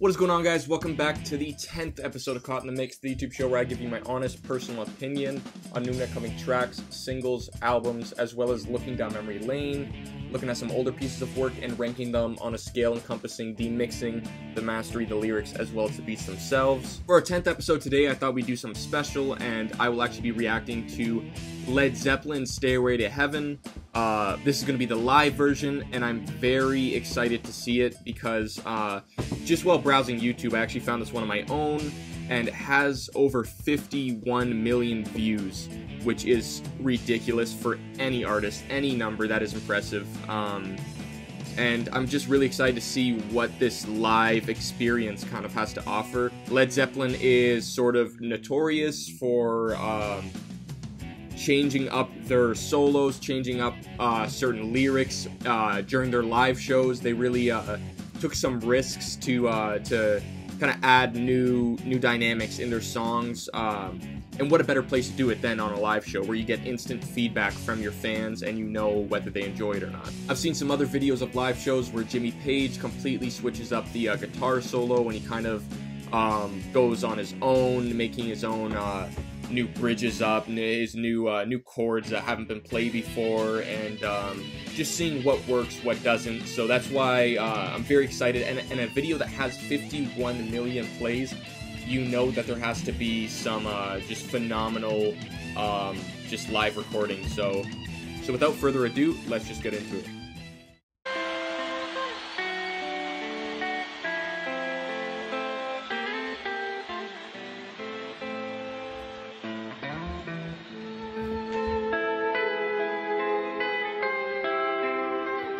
What is going on, guys? Welcome back to the 10th episode of Caught in the Mix, the YouTube show where I give you my honest personal opinion on new and upcoming tracks, singles, albums, as well as looking down memory lane, looking at some older pieces of work and ranking them on a scale encompassing the mixing, the mastery, the lyrics, as well as the beats themselves. For our 10th episode today, I thought we'd do something special, and I will actually be reacting to Led Zeppelin's Stairway to Heaven. Uh, this is going to be the live version, and I'm very excited to see it because uh, just while browsing YouTube, I actually found this one of my own, and has over 51 million views, which is ridiculous for any artist. Any number that is impressive. Um, and I'm just really excited to see what this live experience kind of has to offer. Led Zeppelin is sort of notorious for. Um, changing up their solos, changing up uh, certain lyrics uh, during their live shows. They really uh, took some risks to uh, to kind of add new new dynamics in their songs. Um, and what a better place to do it than on a live show where you get instant feedback from your fans and you know whether they enjoy it or not. I've seen some other videos of live shows where Jimmy Page completely switches up the uh, guitar solo and he kind of um, goes on his own, making his own uh, new bridges up, his new uh, new chords that haven't been played before, and um, just seeing what works, what doesn't. So that's why uh, I'm very excited. And, and, a video that has 51 million plays, you know that there has to be some uh, just phenomenal, um, just live recording. So, so without further ado, let's just get into it.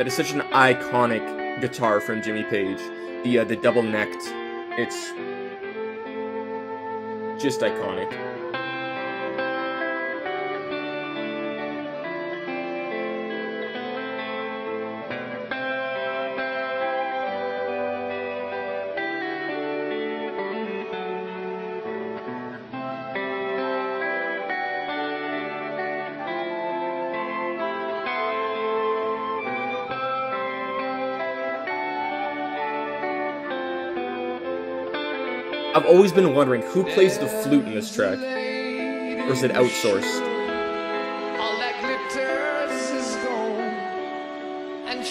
That is such an iconic guitar from Jimmy Page. The uh, the double necked. It's just iconic. I've always been wondering who plays the flute in this track. Or is it outsourced? All that glitters is gold, and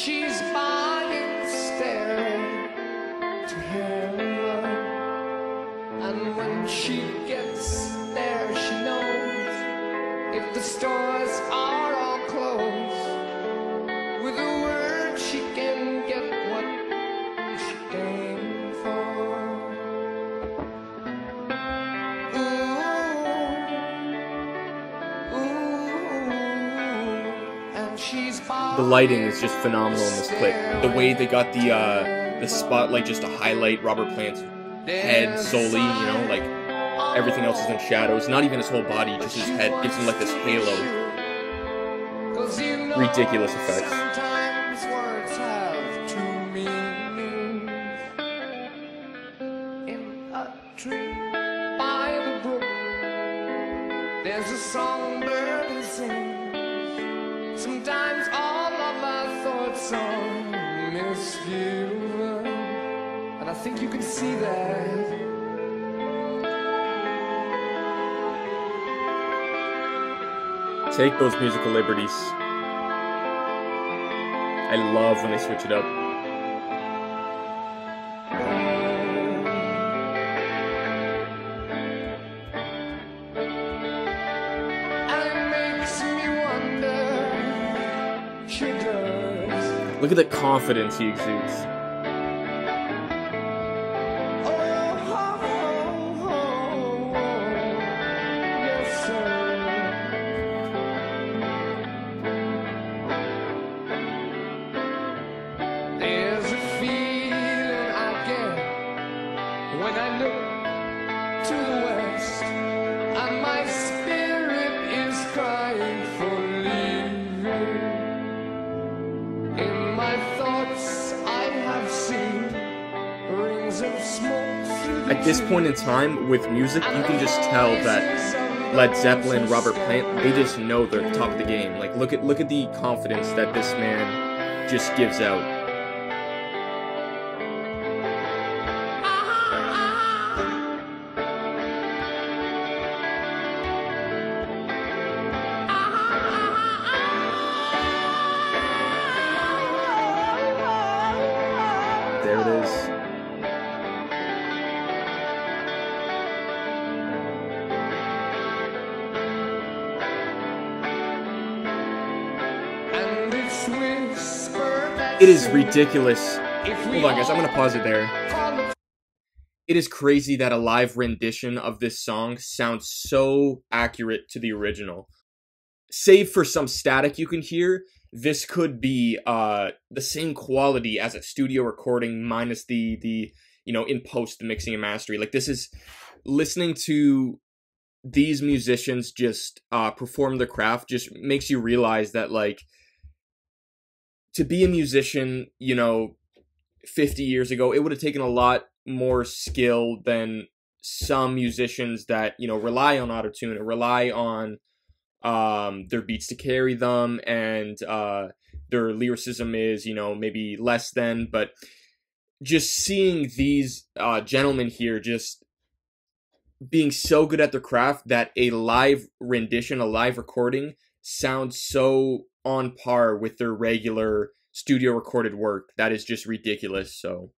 when she gets there, she knows if the The lighting is just phenomenal in this clip. The way they got the uh, the spotlight just to highlight Robert Plant's head solely, you know, like everything else is in shadows. Not even his whole body, just his head gives him like this halo. Ridiculous effects. Think you can see that. Take those musical liberties. I love when they switch it up. Look at the confidence he exudes. At this point in time, with music, you can just tell that Led Zeppelin, Robert Plant, they just know they're the top of the game. Like, look at look at the confidence that this man just gives out. It is ridiculous. Hold on, guys. I'm gonna pause it there. It is crazy that a live rendition of this song sounds so accurate to the original. Save for some static you can hear, this could be uh the same quality as a studio recording minus the the you know in post the mixing and mastering. Like this is listening to these musicians just uh perform the craft just makes you realize that like to be a musician, you know, 50 years ago, it would have taken a lot more skill than some musicians that, you know, rely on autotune or rely on um, their beats to carry them and uh, their lyricism is, you know, maybe less than, but just seeing these uh, gentlemen here just being so good at their craft that a live rendition, a live recording sounds so on par with their regular studio recorded work. That is just ridiculous. So.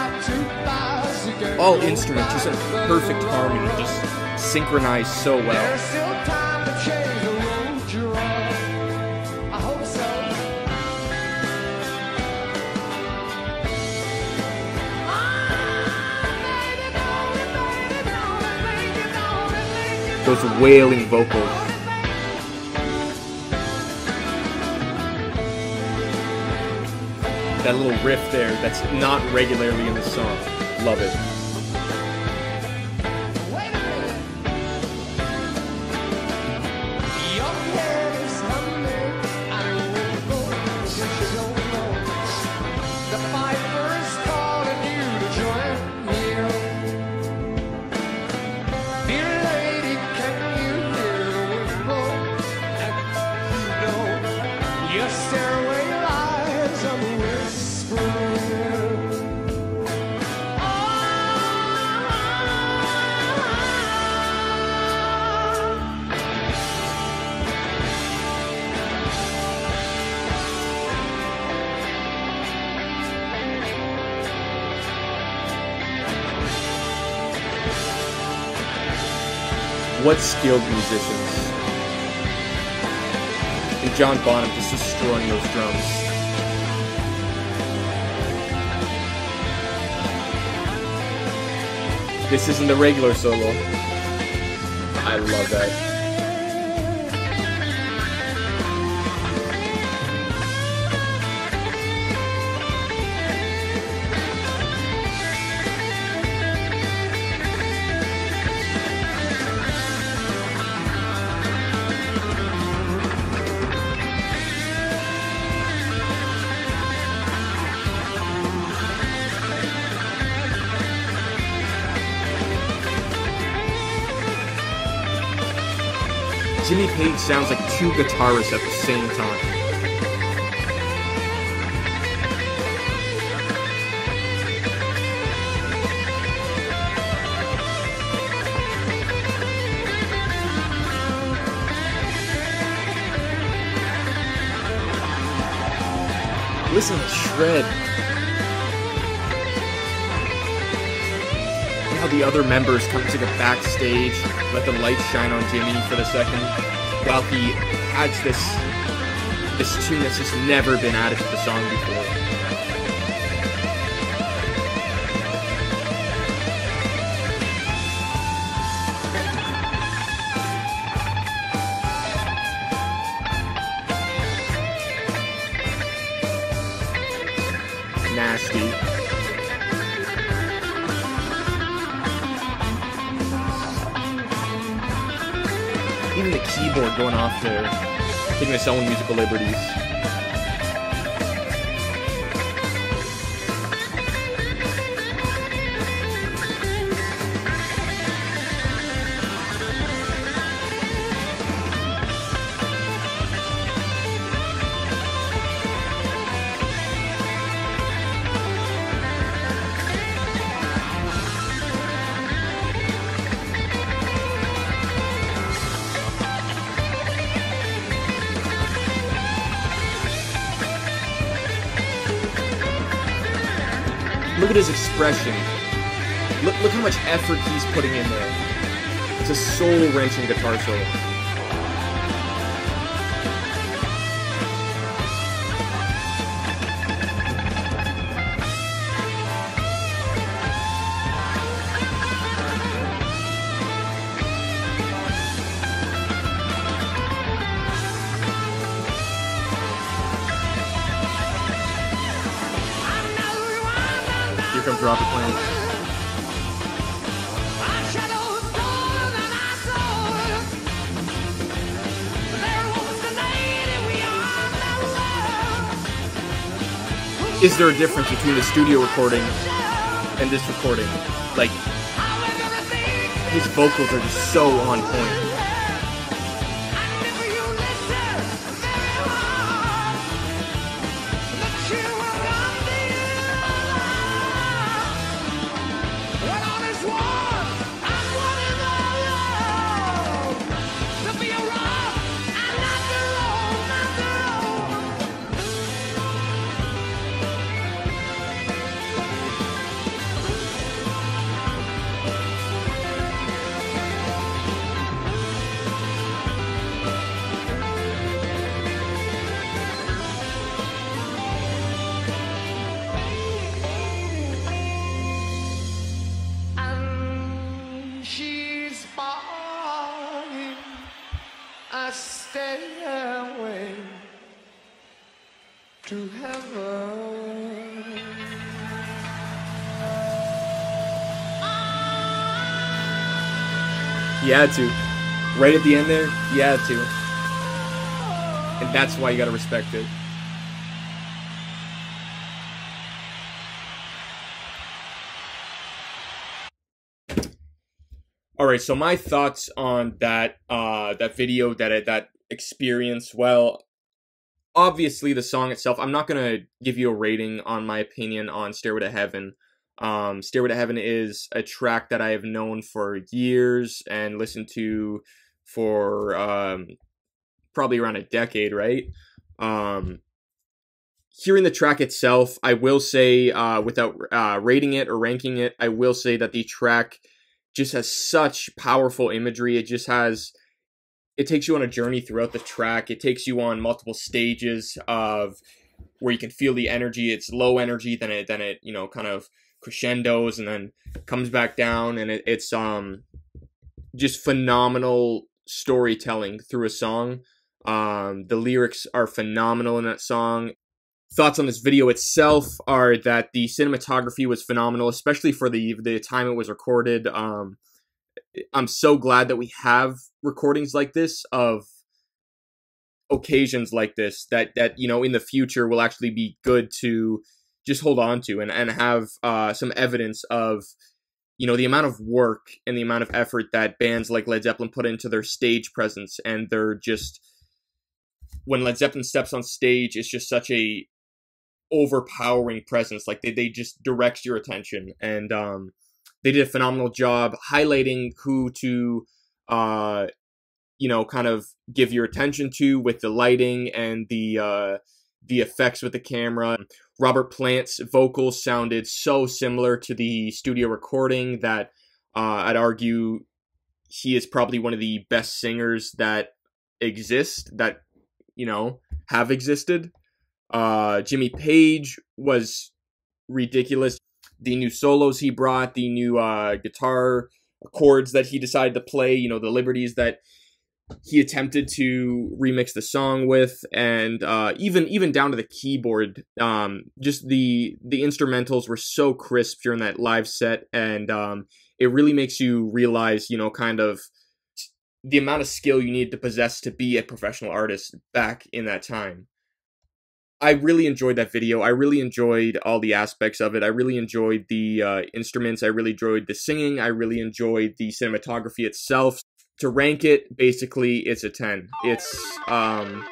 Are two thousand girls. All instruments just in perfect harmony, just synchronized so well. There's still time to change the road you're on. I hope so. Those wailing vocals. That little riff there that's not regularly in the song. Love it. What skilled musicians. And John Bonham just destroying those drums. This isn't the regular solo. I love that. Jimmy Page sounds like two guitarists at the same time. Listen to shred. Now the other members come to the backstage, let the lights shine on Jimmy for the second. while he adds this this tune that's just never been added to the song before. Even the keyboard going off there, taking its own musical liberties. Look at his expression. Look, look how much effort he's putting in there. It's a soul-wrenching guitar solo. Comes Robert Plant. Is there a difference between the studio recording and this recording? Like, his vocals are just so on point. To heaven. He had to. Right at the end there, you had to. And that's why you gotta respect it. All right, so my thoughts on that uh that video that that experience. Well, obviously the song itself. I'm not gonna give you a rating on my opinion on Stairway to Heaven. Um, Stairway to Heaven is a track that I have known for years and listened to for um, probably around a decade, right? Um, hearing the track itself, I will say, uh, without uh, rating it or ranking it, I will say that the track just has such powerful imagery. It just has, it takes you on a journey throughout the track. It takes you on multiple stages of where you can feel the energy. It's low energy, then it, then it, you know, kind of crescendos and then comes back down, and it, it's um just phenomenal storytelling through a song. Um, the lyrics are phenomenal in that song. Thoughts on this video itself are that the cinematography was phenomenal, especially for the the time it was recorded. Um, I'm so glad that we have recordings like this of occasions like this that that you know in the future will actually be good to just hold on to and and have uh, some evidence of you know the amount of work and the amount of effort that bands like Led Zeppelin put into their stage presence and they're just when Led Zeppelin steps on stage it's just such a overpowering presence. Like they, they just direct your attention and um they did a phenomenal job highlighting who to uh you know kind of give your attention to with the lighting and the uh the effects with the camera robert plant's vocals sounded so similar to the studio recording that uh i'd argue he is probably one of the best singers that exist that you know have existed. Uh, Jimmy Page was ridiculous. The new solos he brought, the new uh, guitar chords that he decided to play, you know, the liberties that he attempted to remix the song with and uh, even even down to the keyboard um, just the the instrumentals were so crisp during that live set and um, it really makes you realize you know kind of the amount of skill you need to possess to be a professional artist back in that time I really enjoyed that video. I really enjoyed all the aspects of it. I really enjoyed the uh, instruments. I really enjoyed the singing. I really enjoyed the cinematography itself to rank it, basically, it's a 10. It's, um,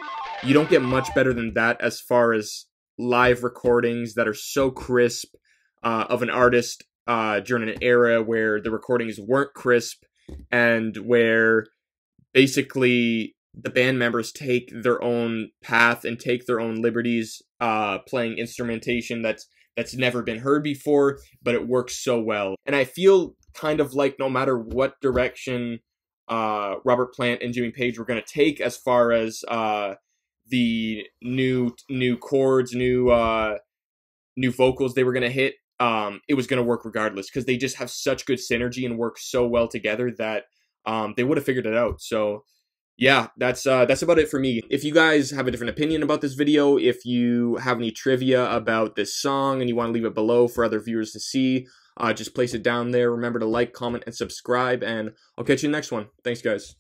you don't get much better than that as far as live recordings that are so crisp uh, of an artist uh, during an era where the recordings weren't crisp and where basically the band members take their own path and take their own liberties uh, playing instrumentation that's that's never been heard before but it works so well and i feel kind of like no matter what direction uh, Robert Plant and Jimmy Page were going to take as far as uh, the new new chords, new uh, new vocals they were going to hit. Um, it was going to work regardless because they just have such good synergy and work so well together that um, they would have figured it out. So yeah, that's uh, that's about it for me. If you guys have a different opinion about this video, if you have any trivia about this song and you want to leave it below for other viewers to see, uh, just place it down there. Remember to like, comment, and subscribe, and I'll catch you next one. Thanks, guys.